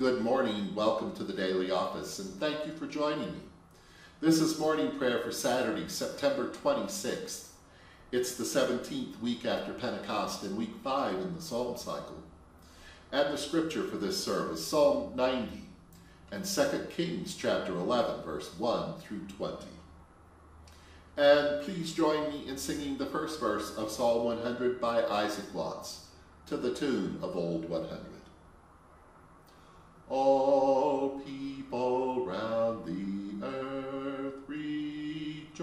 Good morning, welcome to the Daily Office, and thank you for joining me. This is morning prayer for Saturday, September 26th. It's the 17th week after Pentecost and week 5 in the Psalm cycle. And the scripture for this service, Psalm 90 and 2 Kings chapter 11, verse 1 through 20. And please join me in singing the first verse of Psalm 100 by Isaac Watts to the tune of Old 100. All people round the earth rejoice.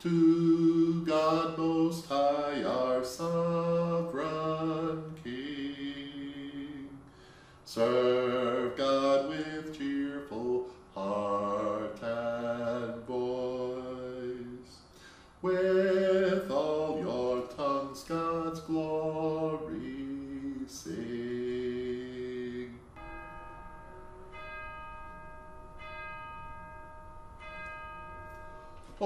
To God Most High, our sovereign King. Serve God with cheerful heart and voice. With all your tongues God's glory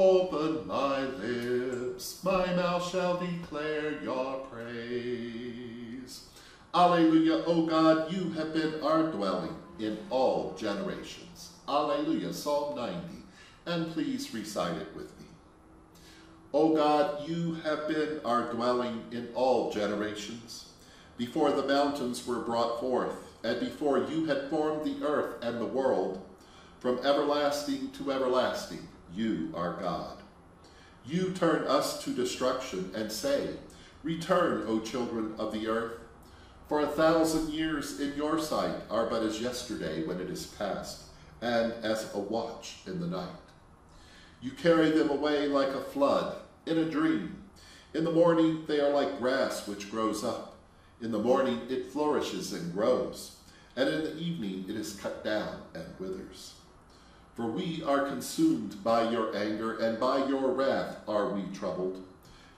Open my lips, my mouth shall declare your praise. Alleluia, O God, you have been our dwelling in all generations. Alleluia, Psalm 90, and please recite it with me. O God, you have been our dwelling in all generations. Before the mountains were brought forth, and before you had formed the earth and the world, from everlasting to everlasting, you are God. You turn us to destruction and say, Return, O children of the earth. For a thousand years in your sight are but as yesterday when it is past, and as a watch in the night. You carry them away like a flood, in a dream. In the morning they are like grass which grows up. In the morning it flourishes and grows, and in the evening it is cut down and withers. For we are consumed by your anger, and by your wrath are we troubled.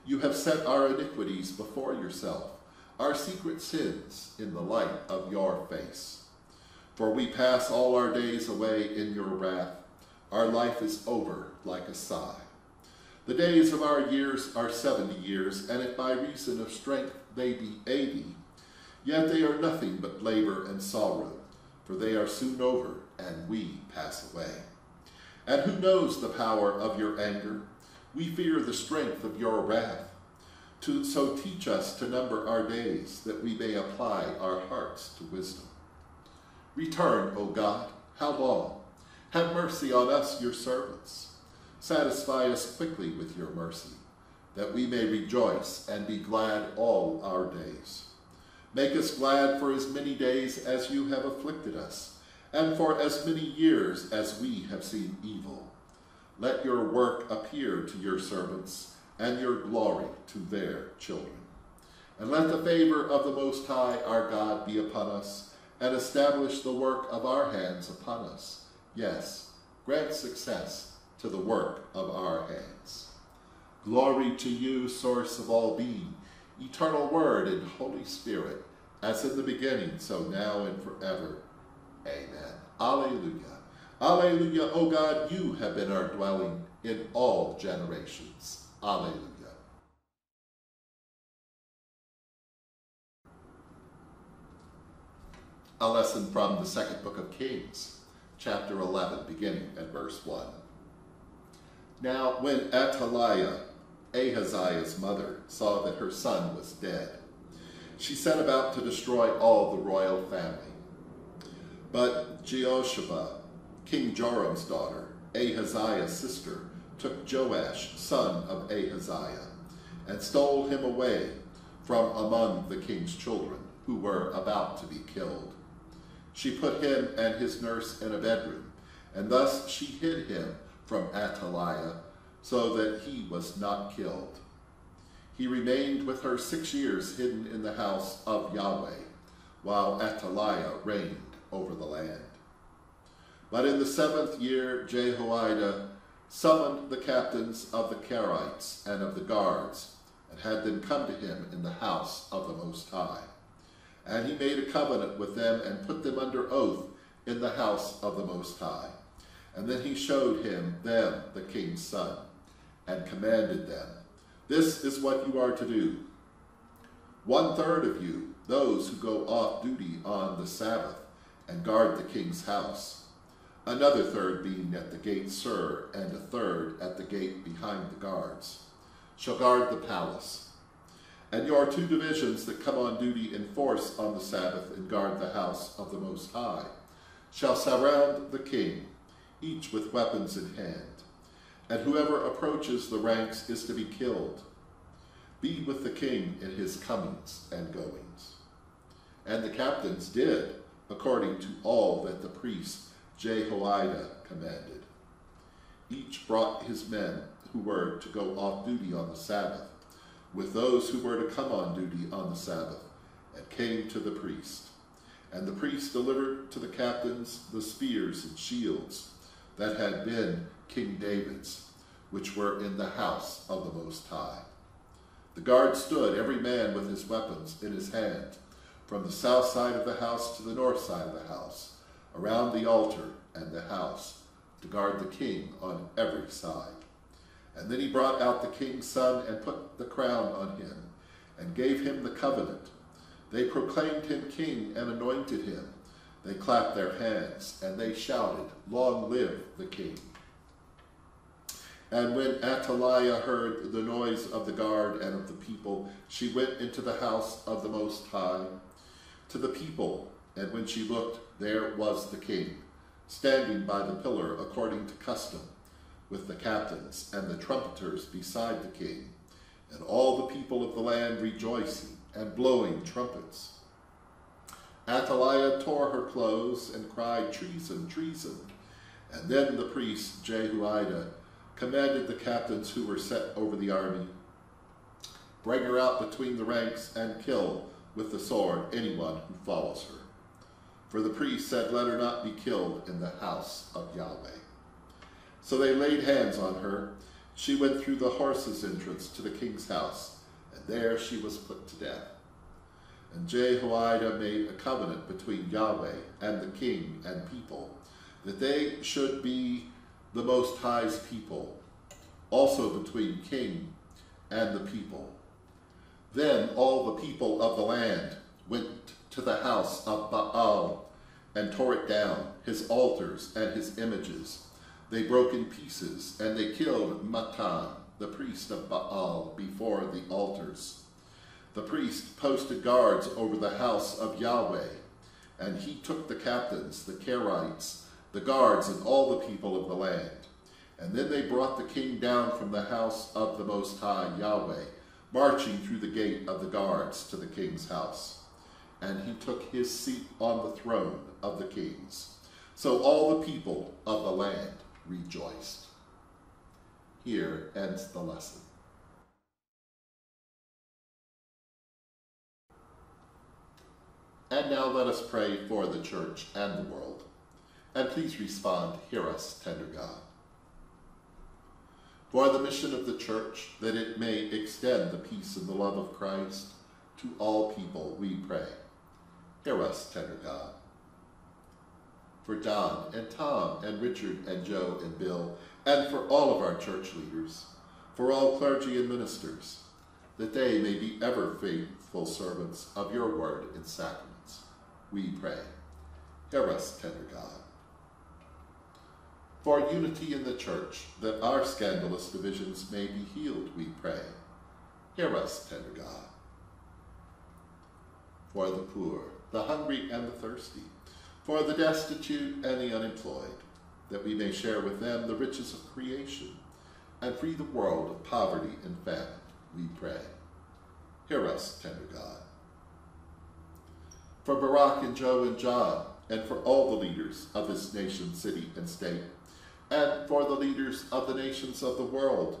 You have set our iniquities before yourself, our secret sins in the light of your face. For we pass all our days away in your wrath. Our life is over like a sigh. The days of our years are seventy years, and if by reason of strength they be eighty, yet they are nothing but labor and sorrow, for they are soon over, and we pass away. And who knows the power of your anger? We fear the strength of your wrath. To, so teach us to number our days, that we may apply our hearts to wisdom. Return, O God, how long? Have mercy on us, your servants. Satisfy us quickly with your mercy, that we may rejoice and be glad all our days. Make us glad for as many days as you have afflicted us, and for as many years as we have seen evil. Let your work appear to your servants, and your glory to their children. And let the favor of the Most High our God be upon us, and establish the work of our hands upon us. Yes, grant success to the work of our hands. Glory to you, source of all being, eternal word and Holy Spirit, as in the beginning, so now and forever. Amen. Alleluia. Alleluia, O God, you have been our dwelling in all generations. Alleluia. A lesson from the second book of Kings, chapter 11, beginning at verse 1. Now, when Athaliah, Ahaziah's mother, saw that her son was dead, she set about to destroy all the royal family. But Jehosheba, King Joram's daughter, Ahaziah's sister, took Joash, son of Ahaziah, and stole him away from among the king's children, who were about to be killed. She put him and his nurse in a bedroom, and thus she hid him from Athaliah, so that he was not killed. He remained with her six years hidden in the house of Yahweh, while Athaliah reigned over the land. But in the seventh year, Jehoiada summoned the captains of the Carites and of the guards, and had them come to him in the house of the Most High. And he made a covenant with them and put them under oath in the house of the Most High. And then he showed him them the king's son, and commanded them, This is what you are to do. One third of you, those who go off duty on the Sabbath and guard the king's house, another third being at the gate Sur, and a third at the gate behind the guards, shall guard the palace. And your two divisions that come on duty in force on the Sabbath and guard the house of the Most High shall surround the king, each with weapons in hand. And whoever approaches the ranks is to be killed. Be with the king in his comings and goings. And the captains did according to all that the priest Jehoiada commanded. Each brought his men who were to go off duty on the Sabbath, with those who were to come on duty on the Sabbath, and came to the priest. And the priest delivered to the captains the spears and shields that had been King David's, which were in the house of the Most High. The guard stood, every man with his weapons in his hand, from the south side of the house to the north side of the house, around the altar and the house, to guard the king on every side. And then he brought out the king's son and put the crown on him, and gave him the covenant. They proclaimed him king and anointed him. They clapped their hands, and they shouted, Long live the king. And when Athaliah heard the noise of the guard and of the people, she went into the house of the Most High to the people. And when she looked, there was the king, standing by the pillar according to custom, with the captains and the trumpeters beside the king, and all the people of the land rejoicing and blowing trumpets. Athaliah tore her clothes and cried, Treason, treason. And then the priest Jehoiada commanded the captains who were set over the army, Bring her out between the ranks and kill with the sword anyone who follows her. For the priest said, Let her not be killed in the house of Yahweh. So they laid hands on her. She went through the horses' entrance to the king's house, and there she was put to death. And Jehoiada made a covenant between Yahweh and the king and people, that they should be the Most High's people, also between king and the people. Then all the people of the land went to the house of Baal and tore it down, his altars and his images. They broke in pieces, and they killed Mattan, the priest of Baal, before the altars. The priest posted guards over the house of Yahweh, and he took the captains, the Carites, the guards, and all the people of the land. And then they brought the king down from the house of the Most High Yahweh, marching through the gate of the guards to the king's house. And he took his seat on the throne of the kings. So all the people of the land rejoiced. Here ends the lesson. And now let us pray for the church and the world. And please respond, hear us, tender God for the mission of the church, that it may extend the peace and the love of Christ to all people, we pray. Hear us, tender God. For Don and Tom and Richard and Joe and Bill, and for all of our church leaders, for all clergy and ministers, that they may be ever faithful servants of your word and sacraments, we pray. Hear us, tender God for unity in the church, that our scandalous divisions may be healed, we pray. Hear us, tender God. For the poor, the hungry and the thirsty, for the destitute and the unemployed, that we may share with them the riches of creation and free the world of poverty and famine, we pray. Hear us, tender God. For Barack and Joe and John, and for all the leaders of this nation, city, and state, and for the leaders of the nations of the world,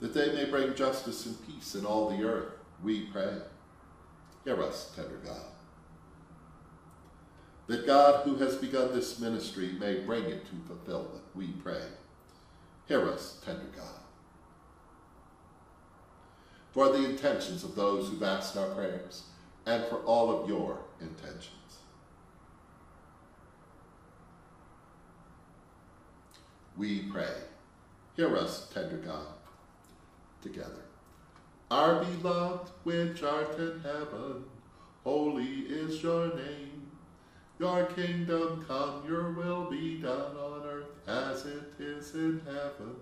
that they may bring justice and peace in all the earth, we pray. Hear us, tender God. That God, who has begun this ministry, may bring it to fulfillment, we pray. Hear us, tender God. For the intentions of those who've asked our prayers, and for all of your intentions. We pray. Hear us, tender God, together. Our beloved which art in heaven, holy is your name. Your kingdom come, your will be done on earth as it is in heaven.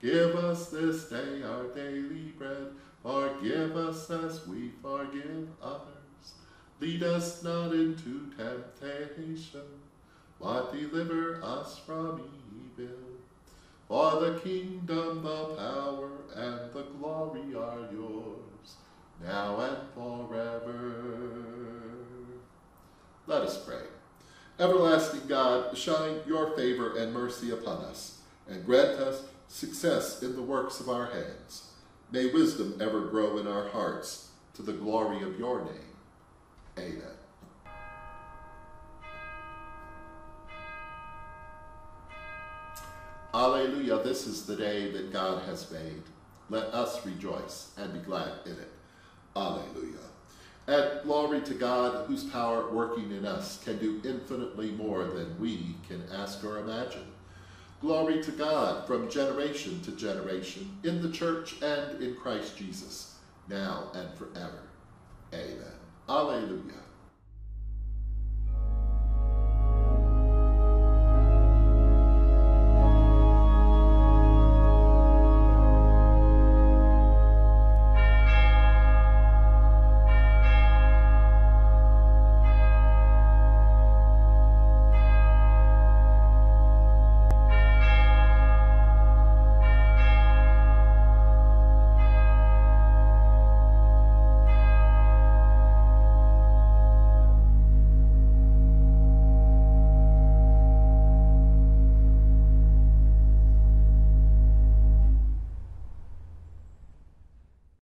Give us this day our daily bread, forgive us as we forgive others. Lead us not into temptation, but deliver us from evil. For the kingdom, the power, and the glory are yours, now and forever. Let us pray. Everlasting God, shine your favor and mercy upon us, and grant us success in the works of our hands. May wisdom ever grow in our hearts to the glory of your name. Amen. Alleluia, this is the day that God has made. Let us rejoice and be glad in it. Alleluia. And glory to God, whose power working in us can do infinitely more than we can ask or imagine. Glory to God from generation to generation, in the church and in Christ Jesus, now and forever. Amen. Alleluia.